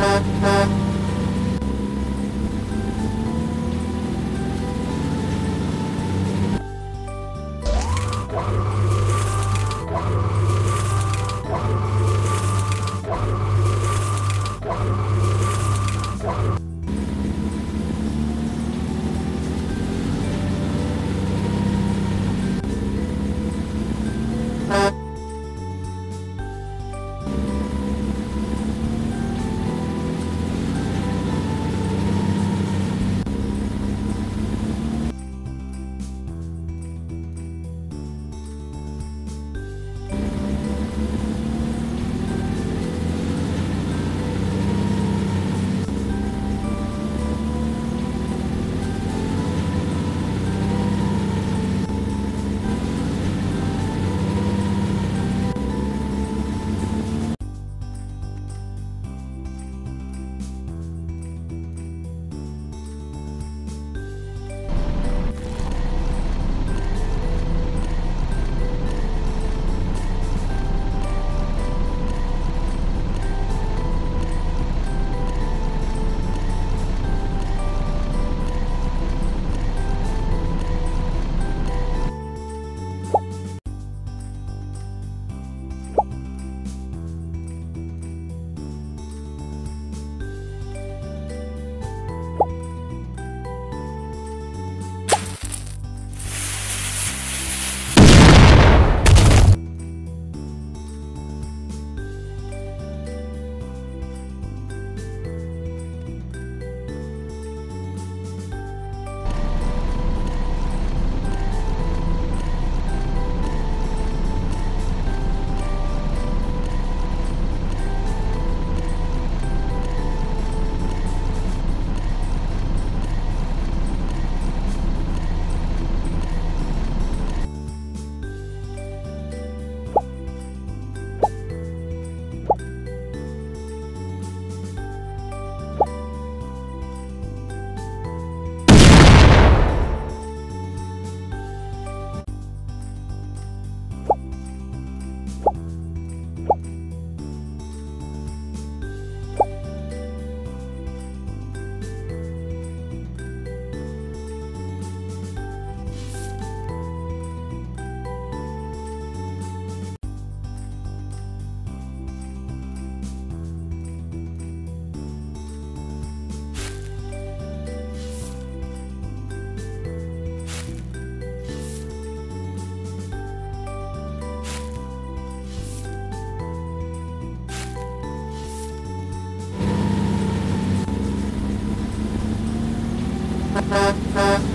Ha ha. Audio Jungle,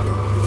Audio Jungle.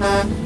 Mm-hmm.